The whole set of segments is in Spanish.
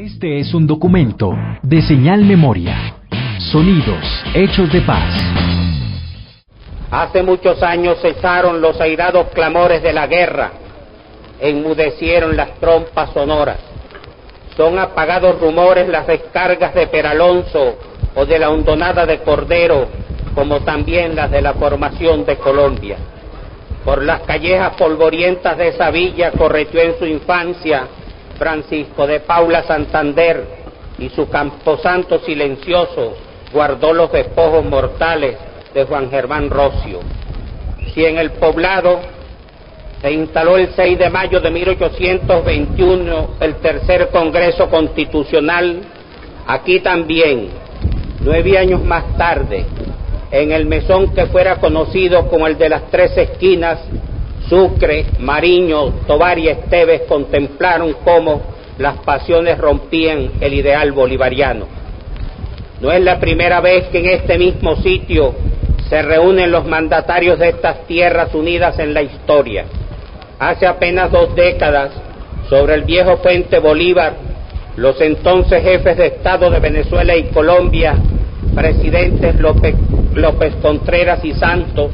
Este es un documento de señal memoria. Sonidos hechos de paz. Hace muchos años cesaron los airados clamores de la guerra, enmudecieron las trompas sonoras. Son apagados rumores las descargas de Peralonso o de la hondonada de Cordero, como también las de la formación de Colombia. Por las callejas polvorientas de esa villa correteó en su infancia Francisco de Paula Santander y su camposanto silencioso guardó los despojos mortales de Juan Germán Rocio. Si en el poblado se instaló el 6 de mayo de 1821 el tercer Congreso Constitucional, aquí también, nueve años más tarde, en el mesón que fuera conocido como el de las tres esquinas, Sucre, Mariño, Tobar y Esteves contemplaron cómo las pasiones rompían el ideal bolivariano. No es la primera vez que en este mismo sitio se reúnen los mandatarios de estas tierras unidas en la historia. Hace apenas dos décadas, sobre el viejo puente Bolívar, los entonces jefes de Estado de Venezuela y Colombia, presidentes López, López Contreras y Santos,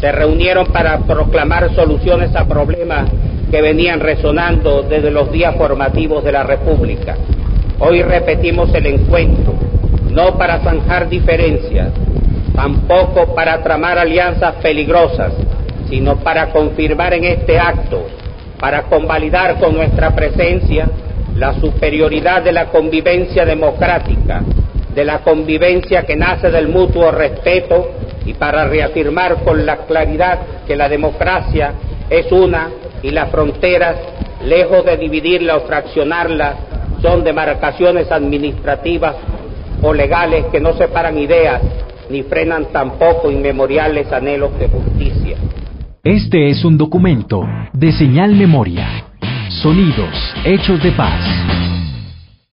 se reunieron para proclamar soluciones a problemas que venían resonando desde los días formativos de la República. Hoy repetimos el encuentro, no para zanjar diferencias, tampoco para tramar alianzas peligrosas, sino para confirmar en este acto, para convalidar con nuestra presencia la superioridad de la convivencia democrática, de la convivencia que nace del mutuo respeto y para reafirmar con la claridad que la democracia es una y las fronteras, lejos de dividirla o fraccionarla, son demarcaciones administrativas o legales que no separan ideas ni frenan tampoco inmemoriales anhelos de justicia. Este es un documento de señal memoria. Sonidos hechos de paz.